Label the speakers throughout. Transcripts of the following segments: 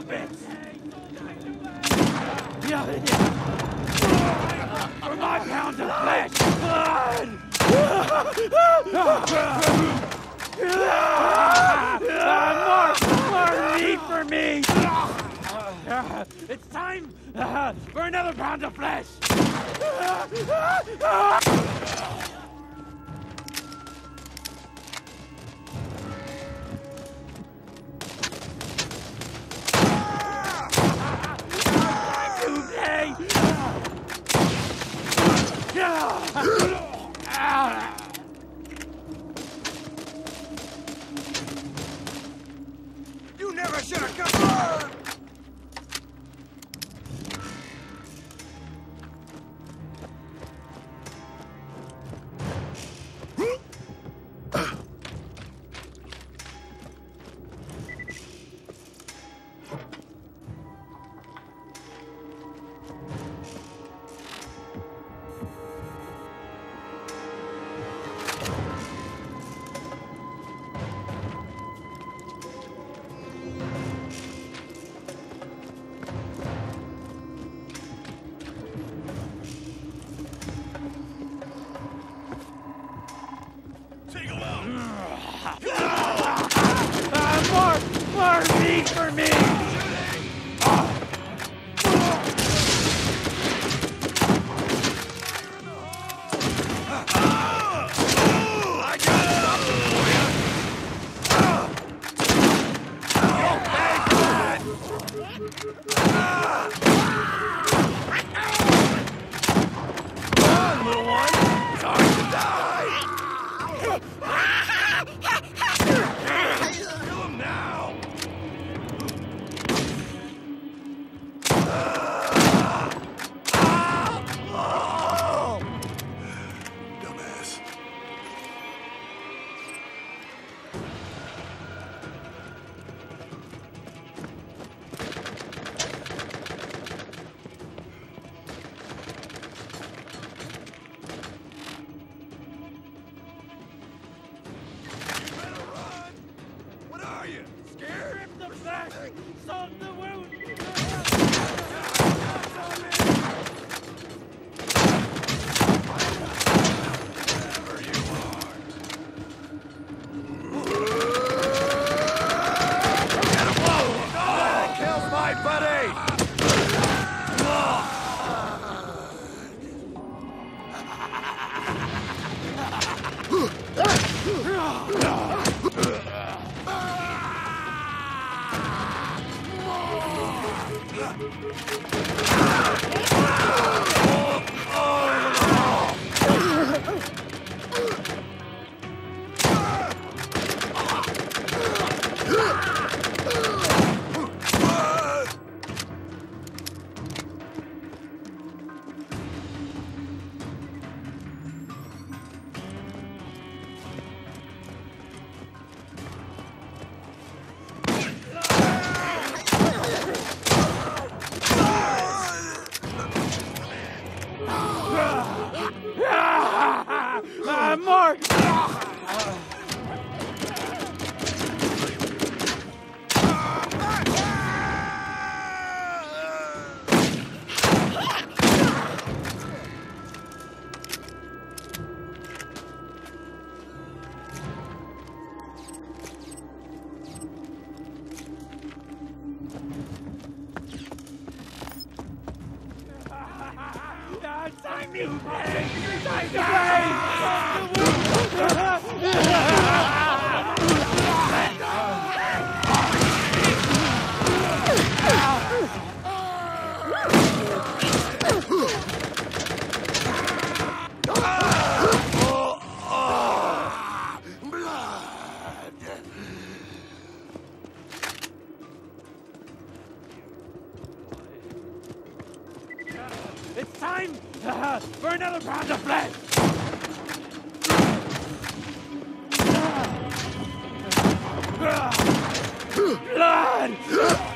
Speaker 1: trumpets! For my pounds of flesh! More, more meat for me! It's time for another pound of flesh! Ha ha! for me!
Speaker 2: Ah! Ah! Ah, Mark! Time you, man!
Speaker 1: Time! It's time for another pound of flesh! Blood!
Speaker 2: No!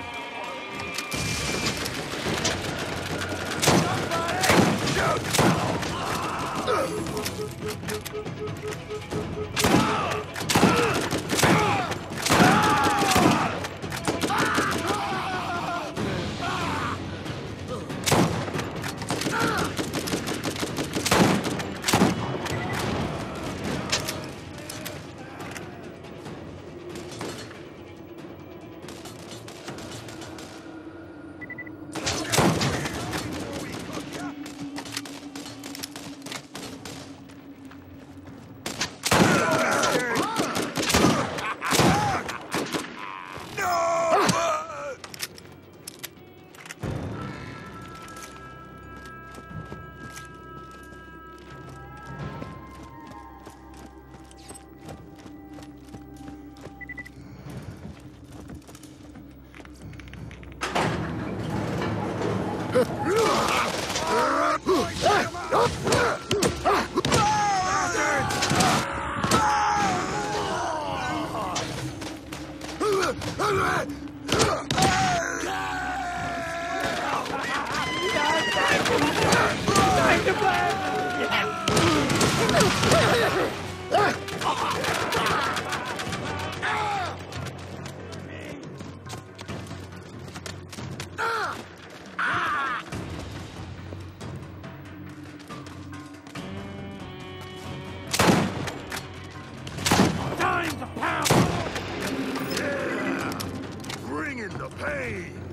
Speaker 1: Time to pound! Yeah! Bring in the pain!